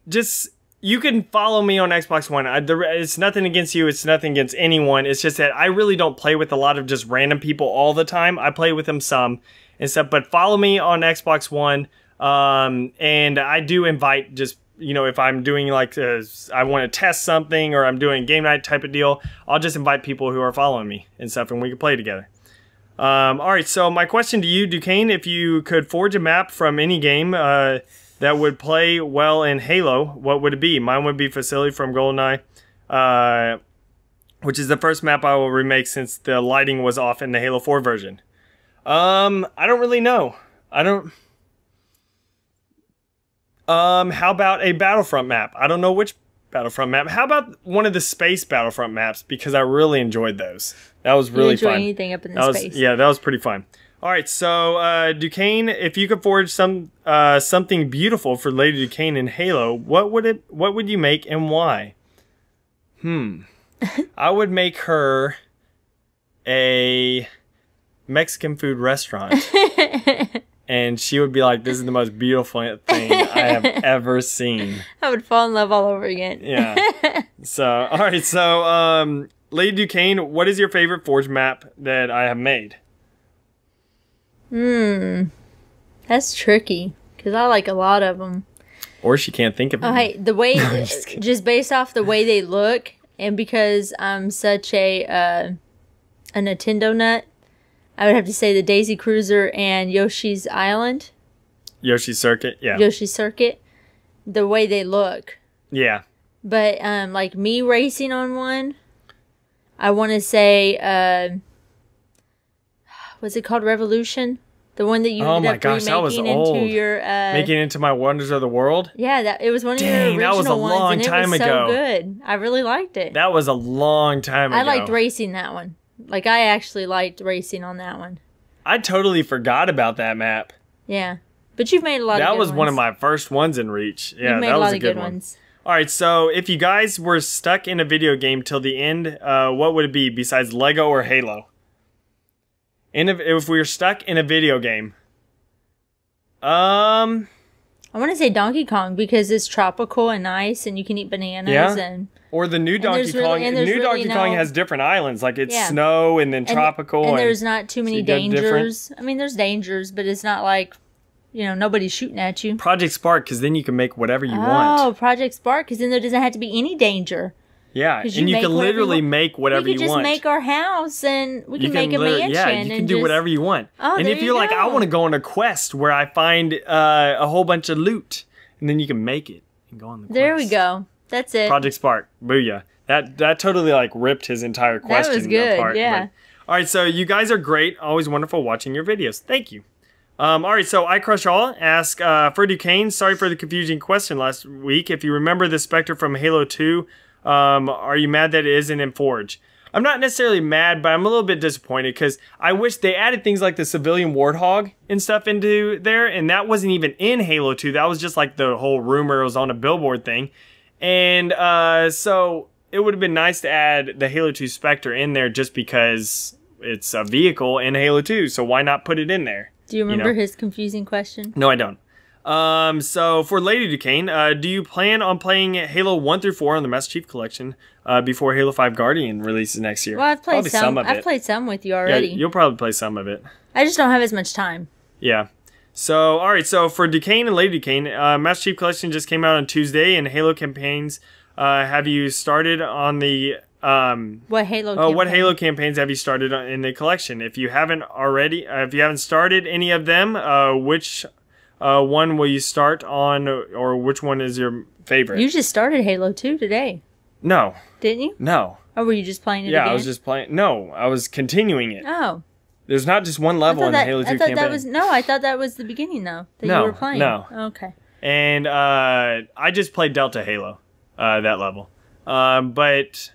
just you can follow me on Xbox One. I, the, it's nothing against you. It's nothing against anyone. It's just that I really don't play with a lot of just random people all the time. I play with them some and stuff. But follow me on Xbox One, um, and I do invite just you know if I'm doing like uh, I want to test something or I'm doing game night type of deal, I'll just invite people who are following me and stuff, and we can play together. Um, all right, so my question to you, Ducain, if you could forge a map from any game uh, that would play well in Halo, what would it be? Mine would be Facility from GoldenEye, uh, which is the first map I will remake since the lighting was off in the Halo 4 version. Um, I don't really know. I don't. Um, how about a Battlefront map? I don't know which Battlefront map. How about one of the space Battlefront maps? Because I really enjoyed those. That was you really enjoy fun. anything up in the That was, space? yeah, that was pretty fun. All right, so uh, Ducain, if you could forge some uh, something beautiful for Lady Ducain in Halo, what would it? What would you make and why? Hmm, I would make her a Mexican food restaurant, and she would be like, "This is the most beautiful thing I have ever seen." I would fall in love all over again. Yeah. so, all right. So, um, Lady Ducain, what is your favorite Forge map that I have made? Hmm. That's tricky because I like a lot of them. Or she can't think of it. Oh, hey, the way just just based off the way they look, and because I'm such a uh, a Nintendo nut, I would have to say the Daisy Cruiser and Yoshi's Island, Yoshi Circuit. Yeah. Yoshi's Circuit. The way they look, Yeah. but um, like me racing on one, I want to say, uh, was it called Revolution? The one that you Oh ended my up gosh, that was remaking old. into your uh, Making into my Wonders of the World. yeah, that it was one of Dang, your that was a ones, long and it time was ago. so good. I really liked it. That was a long time ago. I liked racing that one. Like I actually liked racing on that one. I totally forgot about that map. Yeah, but you've made a lot. of That was one of my first ones in Reach. Yeah, that a was a good good one. ones. All right, so if you guys were stuck in a video game till the end, uh, what would it be besides Lego or Halo? And if, if we were stuck in a video game, um, I want to say Donkey Kong because it's tropical and nice, and you can eat bananas Yeah. and or the new Donkey really- Kong. and there's new really Donkey Kong has different islands, like it's Yeah. snow and then and, tropical. and there's not too many different- dangers. I mean, there's dangers, but it's not like you know nobody's shooting at you. Project Spark, because then you can make whatever you Oh, want. Oh, Project Spark, because then there doesn't have to be any danger. Yeah, and you you make can whatever you literally want. make whatever we could you just want. make our house and we can, you make a mansion. Yeah, you can do just- whatever you want. Oh, and if you you're like, I want to go on a quest where I find uh, a whole bunch of loot, and then you can make it and go on the quest. There we go. That's it. Project Spark, booyah! That that totally like ripped his entire question That was good, apart. yeah. but- all right, so you guys are great. Always wonderful watching your videos. Thank you. Um, all right, so I Crush All ask uh, for Ducain. Sorry for the confusing question last week. If you remember the Spectre from Halo 2, um, are you mad that it isn't in Forge? I'm not necessarily mad, but I'm a little bit disappointed because I wish they added things like the civilian warthog and stuff into there, and that wasn't even in Halo 2. That was just like the whole rumor it was on a billboard thing. And uh, so it would have been nice to add the Halo 2 Spectre in there just because it's a vehicle in Halo 2, so why not put it in there? Do you remember know. his confusing question? No, I don't. Um, so for Lady Ducain, uh, do you plan on playing Halo 1 through 4 on the Master Chief Collection uh, before Halo 5 Guardian releases next year? Well, I've played Probably some. of I've it. played some with you already. yeah, you'll probably play some of it. I just don't have as much time. Yeah. So, all right. So for Ducain and Lady Ducain, uh, Master Chief Collection just came out on Tuesday, and Halo campaigns. Uh, have you started on the um, What Halo? Oh, what? Halo campaigns have you started on- in the collection? If you haven't already, uh, if you haven't started any of them, uh, which uh, one will you start on, or which one is your favorite? You just started Halo 2 today, no, didn't you? no. Or were you just playing it Yeah, again? I was just playing. No, I was continuing it. Oh, There's not just one level in the that. Halo 2 I thought campaign. that was no. I thought that was the beginning though. That No, you were playing. no. Okay. and uh, I just played Delta Halo, uh, that level. Um, but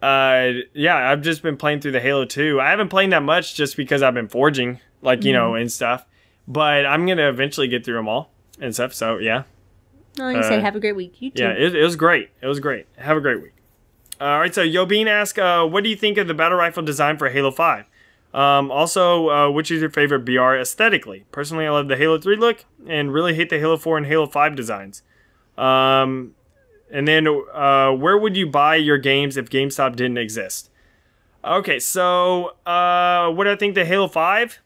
uh, yeah, I've just been playing through the Halo 2. I haven't played that much just because I've been forging, like you Mm-hmm. know, and stuff. But I'm gonna eventually get through them all and stuff. So yeah, No, like I said, Uh, have a great week. You too. yeah, it, it was great. It was great. Have a great week. All right, so Yobeen asked, uh, what do you think of the battle rifle design for Halo 5? Um, also, uh, which is your favorite BR aesthetically? Personally, I love the Halo 3 look and really hate the Halo 4 and Halo 5 designs. Um, and then, uh, where would you buy your games if GameStop didn't exist? Okay, so uh, what do I think the Halo 5?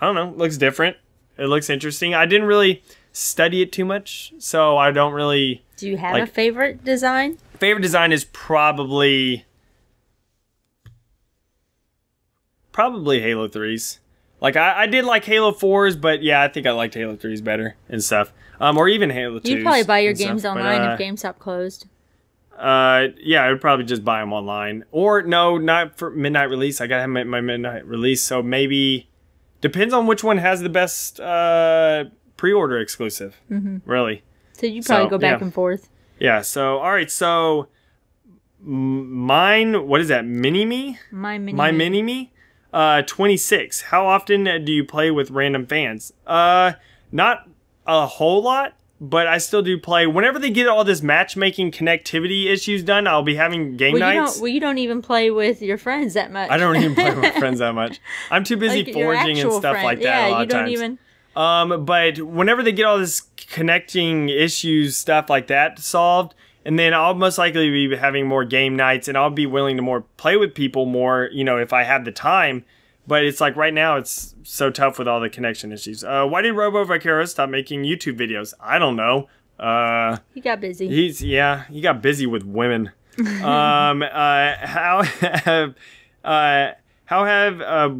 I don't know. Looks different. It looks interesting. I didn't really study it too much, so I don't really Do you have a favorite design? favorite design is probably probably Halo 3s. Like I, I did like Halo 4s, but yeah, I think I liked Halo 3s better and stuff. Um, or even Halo 2s. You'd probably buy your games stuff, but, online uh, if GameStop closed. Uh, yeah, I would probably just buy them online. Or no, not for midnight release. I gotta have my, my midnight release, so maybe depends on which one has the best uh pre-order exclusive. Mm-hmm. Really. So you probably so, go back yeah. and forth. Yeah. So all right. So mine. What is that? Mini me. My mini. My mini me. Uh, 26. How often do you play with random fans? Uh, not a whole lot, but I still do play. Whenever they get all this matchmaking connectivity issues done, I'll be having game Well, you nights. don't. Well, you don't even play with your friends that much. I don't even play with my friends that much. I'm too busy Like, forging and stuff friend. like that. Yeah, a lot you of don't times. even. Um, but whenever they get all this connecting issues, stuff like that solved, and then I'll most likely be having more game nights, and I'll be willing to more play with people more, you know, if I have the time. But it's like right now, it's so tough with all the connection issues. Uh, why did Robo Vaquero stop making YouTube videos? I don't know. Uh, You got busy. He's yeah, he got busy with women. um, uh, how have uh, how have uh,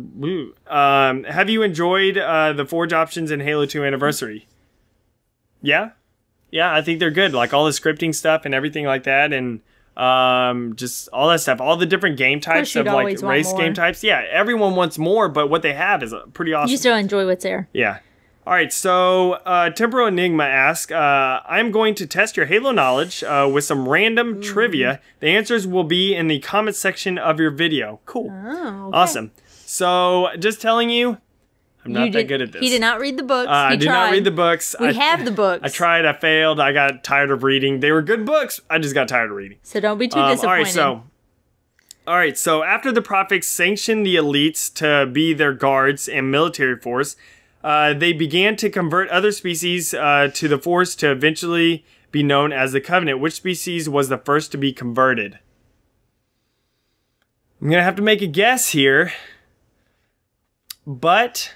um, have you enjoyed uh, the forge options in Halo Two Anniversary? Yeah, yeah, I think they're good. Like all the scripting stuff and everything like that, and um, just all that stuff. All the different game types you'd of like race game types. Yeah, everyone wants more, but what they have is pretty awesome. You still enjoy what's there. Yeah. All right, so uh, Temporal Enigma asks, uh, I'm going to test your Halo knowledge uh, with some random trivia. The answers will be in the comment section of your video. Cool. Oh, okay. Awesome. So, just telling you, I'm not You that did- good at this. He did not read the books. Uh, I did tried. not read the books. We I, have the books. I tried. I failed. I got tired of reading. They were good books. I just got tired of reading. So don't be too Um, disappointed. right, so. All right, so after the prophets sanctioned the elites to be their guards and military force, uh, they began to convert other species uh, to the force to eventually be known as the covenant. Which species was the first to be converted? I'm gonna have to make a guess here, but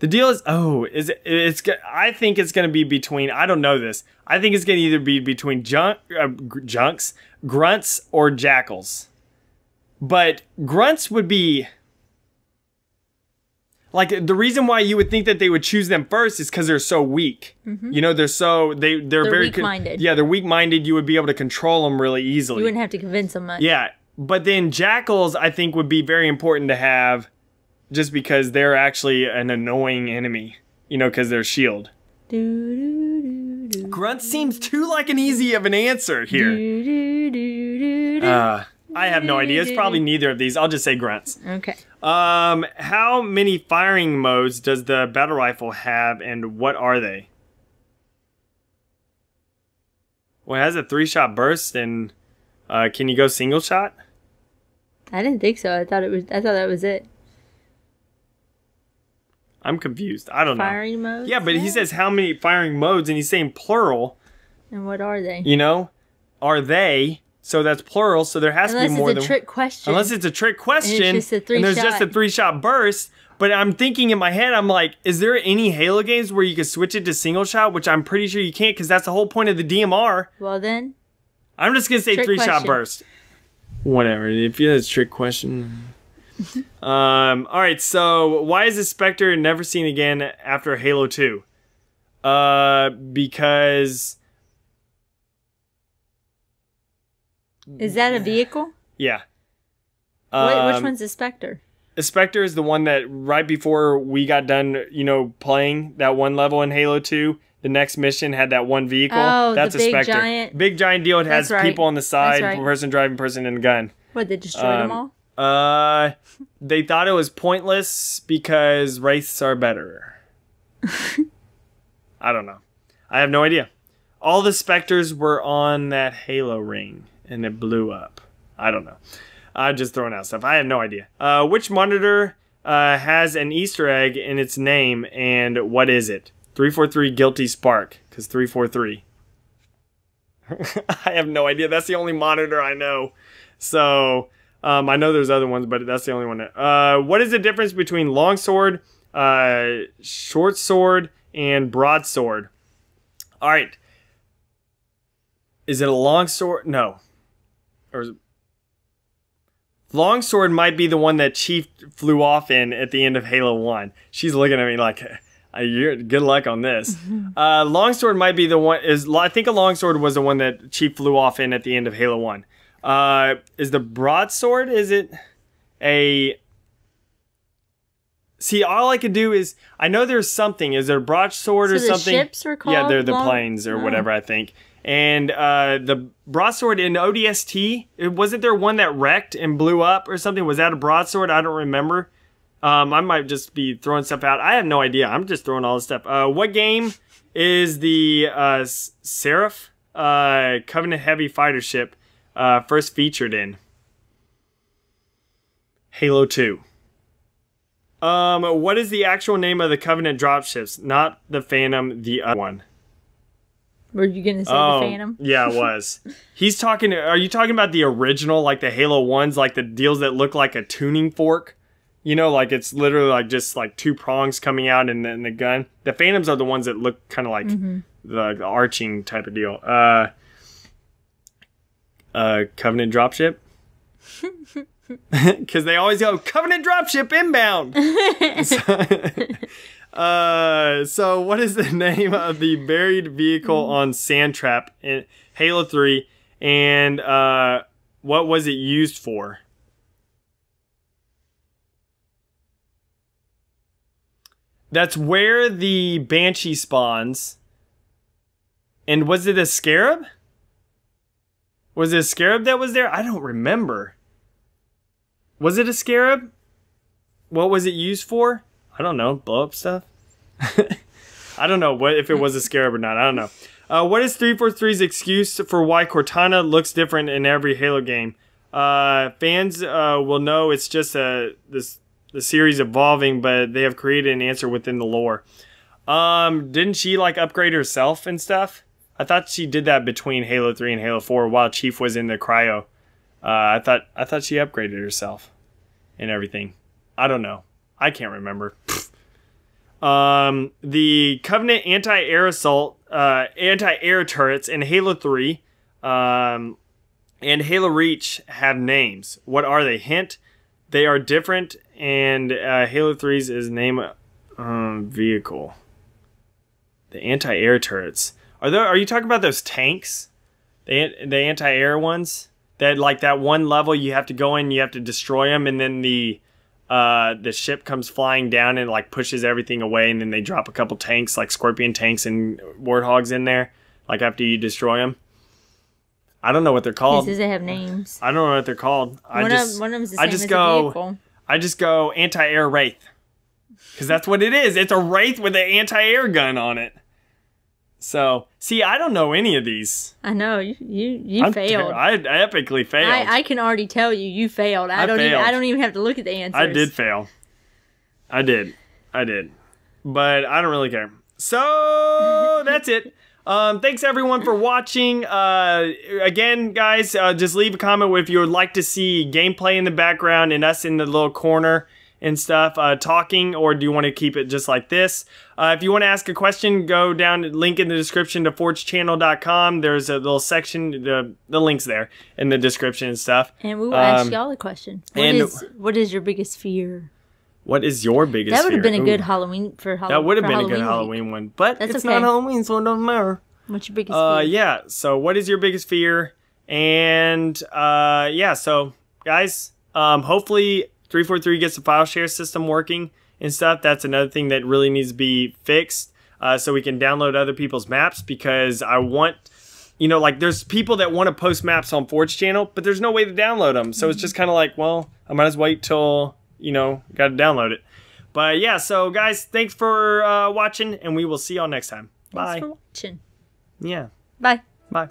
the deal is oh is it, it's I think it's gonna be between I don't know this I think it's gonna either be between junk uh, junks grunts or jackals, but grunts would be like the reason why you would think that they would choose them first is because they're so weak. You know they're so they they're. They're very con- weak-minded. yeah they're weak minded. You would be able to control them really easily. you wouldn't have to convince them much. Yeah, but then jackals, I think, would be very important to have, just because they're actually an annoying enemy. You know, because they're shield. Do, do, do, do, Grunt seems too like an easy of an answer here. do, do, do, do. Uh, I have no idea. It's probably neither of these. I'll just say grunts. okay. Um, how many firing modes does the battle rifle have, and what are they? Well, it has a three-shot burst, and uh, can you go single shot? I didn't think so. I thought it was. I thought that was it. I'm confused. I don't know. Firing mode. Yeah, but he says how many firing modes, and he's saying plural. And what are they? You know, are they? So that's plural. So there has Unless to be more than Unless it's a trick question. unless it's a trick question. just a and there's just a three-shot. burst. But I'm thinking in my head, I'm like, is there any Halo games where you can switch it to single shot? Which I'm pretty sure you can't, because that's the whole point of the DMR. well then, I'm just gonna say Trick three shot burst. Whatever. If you have a trick question. Um. All right. So why is the Spectre never seen again after Halo Two? Uh, because is that a vehicle? yeah. What, which Um, one's the Spectre? The Spectre is the one that right before we got done, you know, playing that one level in Halo 2, the next mission had that one vehicle. Oh, the That's a big Spectre. giant- Big giant deal. It has right. people on the side, right. person driving, person in the gun. What they destroyed them um, all? Uh, they thought it was pointless because wraiths are better. I don't know. I have no idea. All the specters were on that Halo ring, and it blew up. I don't know. I'm just throwing out stuff. I have no idea. Uh, which monitor uh, has an Easter egg in its name, and what is it? 343 Guilty Spark, because 343. I have no idea. That's the only monitor I know. So, um, I know there's other ones, but that's the only one. Uh, what is the difference between longsword, uh, short sword, and broadsword? All right. Is it a longsword? No. Or is it... Longsword might be the one that Chief flew off in at the end of Halo 1. She's looking at me like, uh, you're, good luck on this. uh, longsword might be the one, is I think a longsword was the one that Chief flew off in at the end of Halo 1. Uh, is the broadsword, is it a See, all I could do is I know there's something. Is there a broadsword So or the something? ships are called Yeah, they're the long- planes or Oh. whatever I think. And uh, the broadsword in ODST, it, wasn't there one that wrecked and blew up or something? Was that a broadsword? I don't remember. Um, I might just be throwing stuff out. I have no idea. I'm just throwing all this stuff. Uh, what game is the uh, Seraph uh, Covenant Heavy Fighter Ship uh, first featured in? Halo 2. Um, what is the actual name of the Covenant dropships? Not the Phantom, the other one. Were you gonna say Oh, the Phantom? yeah, it was. He's talking. Are you talking about the original, like the Halo ones, like the deals that look like a tuning fork? You know, like it's literally like just like two prongs coming out and then the gun. The Phantoms are the ones that look kind of like the, the arching type of deal. Uh, uh, Covenant dropship. Because they always go Covenant dropship inbound. Uh, so what is the name of the buried vehicle on Sandtrap in Halo 3 and uh what was it used for? That's where the Banshee spawns. And was it a scarab? Was it a scarab that was there? I don't remember. Was it a scarab? What was it used for? I don't know, blow up stuff. I don't know what if it was a scarab or not. I don't know. Uh, what is 343's excuse for why Cortana looks different in every Halo game? Uh, fans uh, will know it's just a this the series evolving, but they have created an answer within the lore. Um, didn't she like upgrade herself and stuff? I thought she did that between Halo 3 and Halo 4 while Chief was in the cryo. Uh, I thought I thought she upgraded herself and everything. I don't know. I can't remember. um, the Covenant anti-air assault, uh, anti-air turrets in Halo 3, um, and Halo Reach have names. What are they? Hint: they are different, and uh, Halo 3's is name um, vehicle. The anti-air turrets. Are there? Are you talking about those tanks? The the anti-air ones that like that one level you have to go in, you have to destroy them, and then the uh, the ship comes flying down and like pushes everything away, and then they drop a couple tanks like scorpion tanks and warthogs in there, like after you destroy them. I don't know what they're called. says they have names. I don't know what they're called. I one, just of, one of them's the I same just as go-. I just go anti-air wraith because that's what it is. It's a wraith with an anti-air gun on it. So see, I don't know any of these. I know you you, you I'm failed. I, I epically failed. I, I can already tell you you failed. I, I don't even. I don't even have to look at the answers. I did fail. I did. I did. But I don't really care. So that's it. Um, thanks everyone for watching. Uh, again, guys, uh, just leave a comment if you would like to see gameplay in the background and us in the little corner and stuff uh, talking, or do you want to keep it just like this? Uh, if you want to ask a question, go down link in the description to forgechannel.com. There's a little section, the the links there in the description and stuff. And we will ask Um, y'all a question. What and- is what is your biggest fear? What is your biggest? That would have been a good Ooh. Halloween for Halloween. That would have been a good week. Halloween one, but That's it's okay. not Halloween, so it doesn't matter. What's your biggest Uh, fear? yeah. So, what is your biggest fear? And uh, yeah. So, guys, um, hopefully, three four three gets the file share system working and stuff. That's another thing that really needs to be fixed, uh, so we can download other people's maps because I want. You know, like there's people that want to post maps on Forge channel, but there's no way to download them. So it's just kind of like, well, I might as well wait till you know, got to download it. But yeah, so guys, thanks for uh, watching, and we will see y'all next time. Thanks Bye. for watching. Yeah. Bye. Bye.